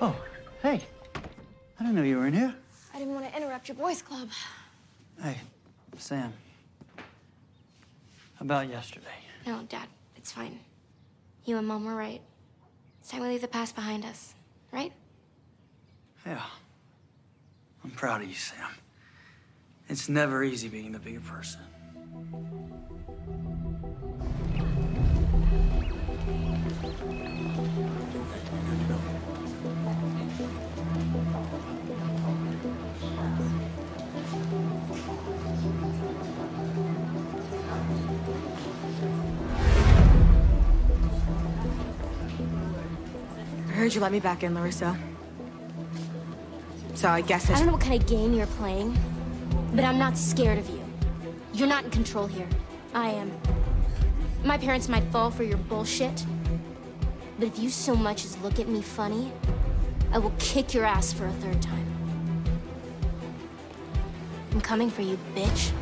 Oh, hey. I didn't know you were in here. I didn't want to interrupt your boys' club. Hey, Sam. About yesterday. No, Dad, it's fine. You and Mom were right. It's time we leave the past behind us, right? Yeah. I'm proud of you, Sam. It's never easy being the bigger person. Heard you let me back in, LaRusso. So I guess I, I don't know what kind of game you're playing, but I'm not scared of you. You're not in control here. I am. My parents might fall for your bullshit, but if you so much as look at me funny, I will kick your ass for a third time. I'm coming for you, bitch.